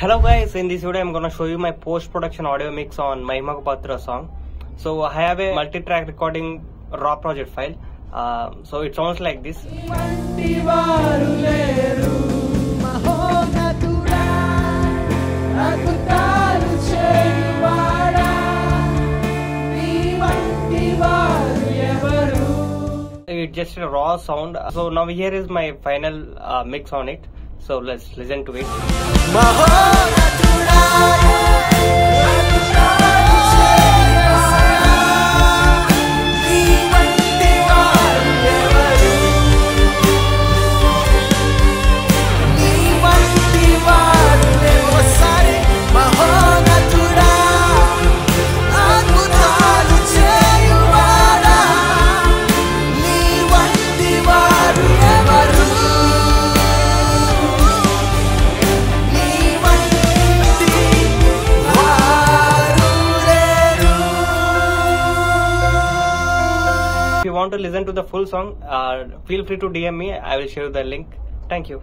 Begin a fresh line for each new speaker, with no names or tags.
Hello guys, in this video I'm gonna show you my post-production audio mix on Mahima Patra song. So I have a multi-track recording raw project file. Uh, so it sounds like this. It's just a raw sound. So now here is my final uh, mix on it. So let's listen to it. You want to listen to the full song, uh, feel free to DM me. I will share the link. Thank you.